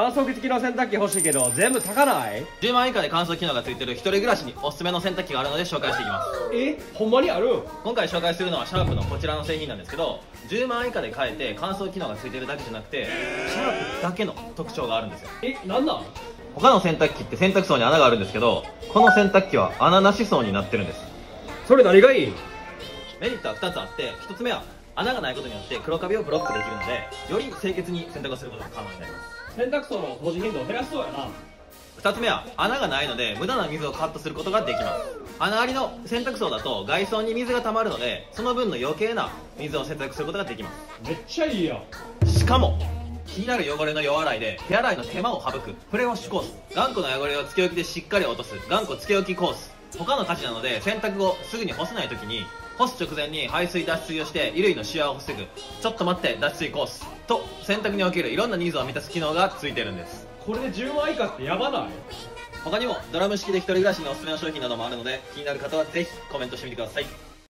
乾燥機付きの洗濯機欲しいけど全部高ない？10万円以下で乾燥機能がついてる一人暮らしにおすすめの洗濯機があるので紹介していきます。えほんまにある？今回紹介するのはシャープのこちらの製品なんですけど10万円以下で買えて乾燥機能がついてるだけじゃなくてシャープだけの特徴があるんですよ。えなんなん？他の洗濯機って洗濯槽に穴があるんですけどこの洗濯機は穴なし層になってるんです。それ何がいい？メリットは2つあって1つ目は穴がないことによって黒カビをブロックできるのでより清潔に洗濯をすることが可能になります。洗濯槽の掃除頻度を減らしそうやな。2つ目は穴がないので無駄な水をカットすることができます。穴ありの洗濯槽だと外装に水が溜まるのでその分の余計な水を節約することができまめっちゃいいやしかも気になる汚れの弱洗いで手洗いの手間を省く。プレウォッシュコース。頑固な汚れをつけ置きでしっかり落とす。頑固つけ置きコース。他の家事なので洗濯後すぐに干せない時に干す直前に排水脱水をして衣類のシワを防ぐ。ちょっと待って脱水コース。と洗濯におけるいろんなニーズを満たす機能がついてるんです。これで10万以下ってやばない？他にもドラム式で一人暮らしにおすすめの商品などもあるので気になる方はぜひコメントしてみてください